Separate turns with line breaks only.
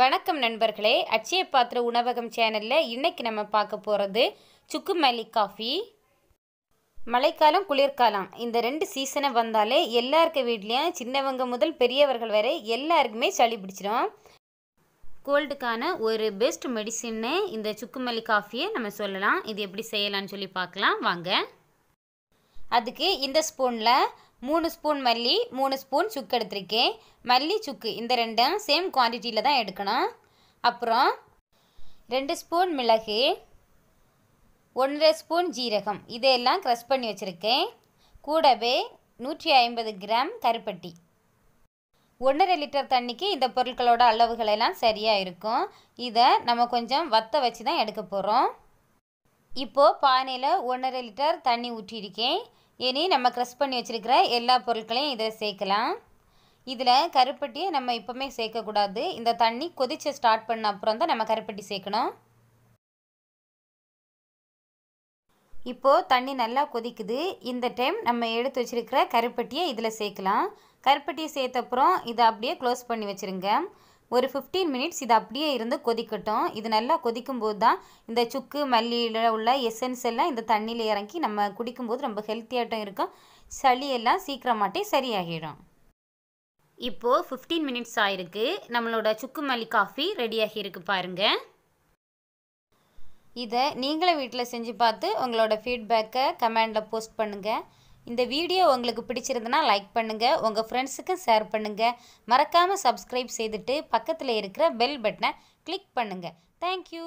வணக்கம் நண்பர்களே. அச்சய பாத்திர உணவகம் சேனலில் இன்றைக்கி நம்ம பார்க்க போகிறது சுக்கு மல்லி காஃபி. மழைக்காலம் குளிர்காலம். இந்த ரெண்டு சீசனை வந்தாலே எல்லாருக்க வீட்லேயும் சின்னவங்க முதல் பெரியவர்கள் வரை எல்லாருக்குமே சளி பிடிச்சிடும் கோல்டுக்கான ஒரு பெஸ்ட் மெடிசின்னு இந்த சுக்குமல்லி காஃபியை நம்ம சொல்லலாம். இது எப்படி செய்யலாம்னு சொல்லி பார்க்கலாம். வாங்க. அதுக்கு இந்த ஸ்பூனில் மூணு ஸ்பூன் மல்லி மூணு ஸ்பூன் சுக்கு எடுத்திருக்கேன். மல்லி சுக்கு இந்த ரெண்டும் சேம் குவான்டிட்டியில் தான் எடுக்கணும். அப்புறம் ரெண்டு ஸ்பூன் மிளகு ஒன்றரை ஸ்பூன் ஜீரகம். இதையெல்லாம் க்ரஷ் பண்ணி வச்சுருக்கேன். கூடவே நூற்றி ஐம்பது கிராம் கருப்பட்டி. ஒன்றரை லிட்டர் தண்ணிக்கு இந்த பொருட்களோட அளவுகளெல்லாம் சரியாக இருக்கும். இதை நம்ம கொஞ்சம் வத்த வச்சு தான் எடுக்க போகிறோம் இப்போது பானையில் ஒன்றரை லிட்டர் தண்ணி ஊற்றியிருக்கேன் இனி நம்ம க்ரஷ் பண்ணி வச்சுருக்கிற எல்லா பொருட்களையும் இதில் சேர்க்கலாம். இதில் கருப்பட்டியை நம்ம இப்போவுமே சேர்க்கக்கூடாது. இந்த தண்ணி கொதிச்சு ஸ்டார்ட் பண்ண அப்புறம் தான் நம்ம கருப்பட்டி சேர்க்கணும். இப்போது தண்ணி நல்லா கொதிக்குது. இந்த டைம் நம்ம எடுத்து வச்சுருக்கிற கருப்பட்டியை இதில் சேர்க்கலாம். கருப்பட்டியை சேர்த்தப்புறம் இதை அப்படியே க்ளோஸ் பண்ணி வச்சுருங்க. ஒரு ஃபிஃப்டீன் மினிட்ஸ் இது அப்படியே இருந்து கொதிக்கட்டும். இது நல்லா கொதிக்கும் போது தான் இந்த சுக்கு மல்லியில் உள்ள எசன்ஸ் எல்லாம் இந்த தண்ணியில் இறங்கி நம்ம குடிக்கும்போது ரொம்ப ஹெல்த்தியாகட்டும் இருக்கும். சளி எல்லாம் சீக்கிரமாட்டே சரியாகிடும். இப்போது ஃபிஃப்டீன் மினிட்ஸ் ஆயிருக்கு. நம்மளோட சுக்கு மல்லி காஃபி ரெடியாகி இருக்கு பாருங்கள் இதை நீங்களும் வீட்டில் செஞ்சு பார்த்து உங்களோட ஃபீட்பேக்கை கமெண்டில் போஸ்ட் பண்ணுங்கள் இந்த வீடியோ உங்களுக்கு பிடிச்சிருந்தனா லைக் பண்ணுங்கள் உங்கள் ஃப்ரெண்ட்ஸுக்கு ஷேர் பண்ணுங்கள் மறக்காமல் சப்ஸ்கிரைப் செய்துட்டு பக்கத்தில் இருக்கிற பெல் பட்டனை கிளிக் பண்ணுங்கள் தேங்க்யூ